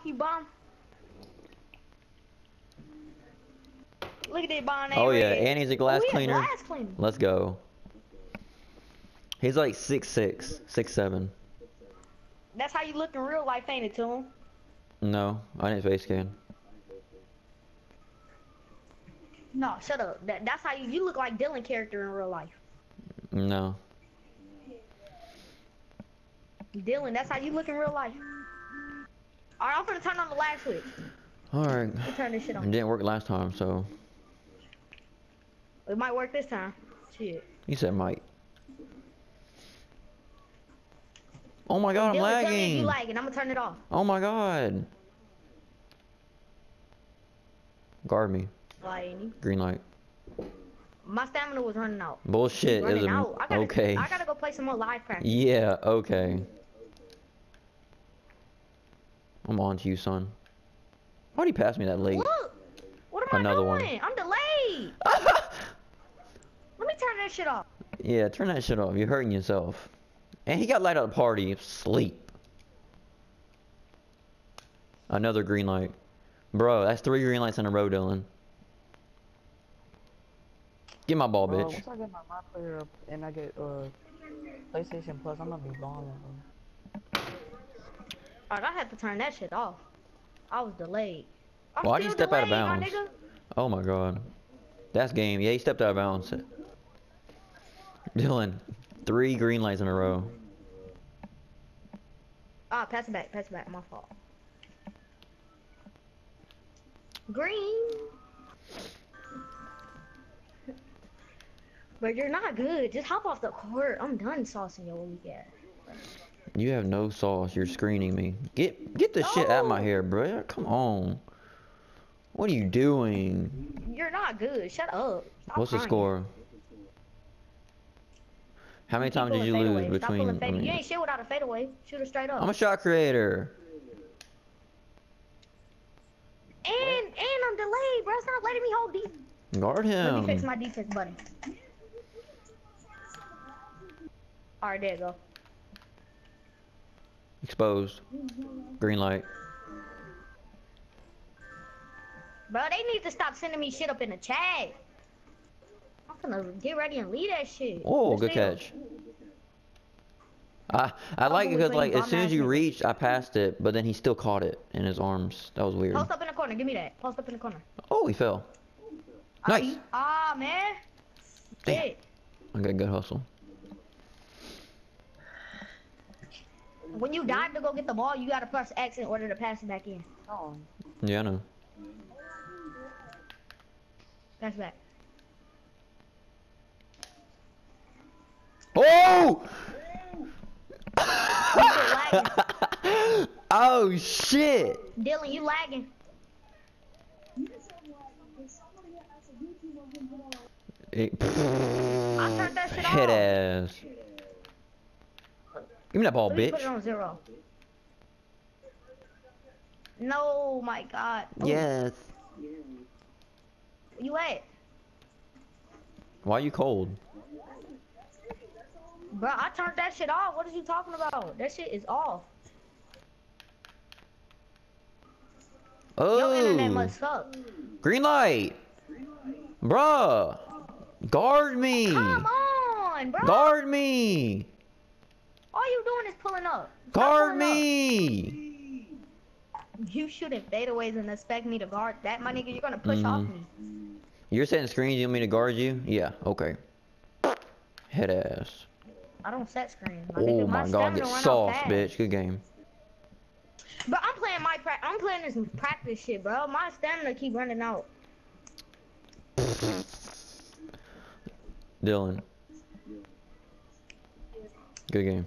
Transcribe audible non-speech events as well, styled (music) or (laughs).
off, you bum. Look at that. Oh yeah, and he's a glass oh, cleaner. glass cleaner. Let's go. He's like six six, six seven. That's how you look in real life, ain't it, to him? No, I didn't face scan. No, shut up. That, that's how you you look like Dylan character in real life. No. Dylan, that's how you look in real life. Alright, I'm gonna turn on the lag switch. Alright. We'll turn this shit on. It didn't work last time, so It might work this time. Shit. you said might. Oh my god, I'm Dylan, tell me if you lagging. lagging. I'm gonna turn it off. Oh my god. Guard me. Green light. my stamina was running out. Bullshit. Running out. I gotta, okay. I gotta go play some more live practice. Yeah, okay. I'm on to you, son. Why'd he pass me that late? Look! What am Another I one. I'm delayed. (laughs) Let me turn that shit off. yeah, turn that shit off. You're hurting yourself. And he got light out the party. Sleep. Another green light. Bro, that's three green lights in a row, Dylan. Get my ball, Bro, bitch. once I get my my player up and I get uh PlayStation Plus, I'm gonna be balling. Alright, I had to turn that shit off. I was delayed. I'm Why do you step out of delayed, my bounds? Oh my god. That's game. Yeah, he stepped out of bounds. Dylan, three green lights in a row. Ah, pass it back, pass it back. My fault. Green. But you're not good. Just hop off the court. I'm done saucing your weak ass. You have no sauce. You're screening me. Get get the shit out of my hair, bro. Come on. What are you doing? You're not good. Shut up. Stop What's the score? How many times did you lose pulling between? I mean, You ain't shit without a fadeaway. Shoot it straight up. I'm a shot creator. and and I'm delayed, bro. It's not letting me hold deep. Guard him. Let me fix my defense button. Alright, there you go. Exposed. Green light. Bro, they need to stop sending me shit up in the chat. I'm gonna get ready and leave that shit. Oh, good catch. I I like it because like as soon as you reached, I passed it, but then he still caught it in his arms. That was weird. Post up in the corner. Give me that. Post up in the corner. Oh, he fell. Nice. Ah, man. Damn. Shit. I got a good hustle. When you dive to go get the ball, you gotta press X in order to pass it back in. Oh, Yeah, I know. Pass back. Oh! (laughs) oh shit! Dylan, you lagging. It, I turned that shit Head off. ass. Give me that ball, bitch. put it on zero. No, my God. Oh, Yes. You at? Why are you cold? Bro, I turned that shit off. What are you talking about? That shit is off. Your internet Oh, must suck. green light, bruh. Guard me. Come on, bro. Guard me. All you're doing is pulling up. Guard pulling up. me. You shooting fadeaways and expect me to guard that, my nigga. You're gonna push off Mhm. me. You're setting screens. You want me to guard you? Yeah. Okay. Head ass. I don't set screens. My Oh nigga, my god, stamina get soft, bitch. Good game. But I'm playing my pra- I'm playing this practice shit, bro. My stamina keep running out. Dylan. Good game.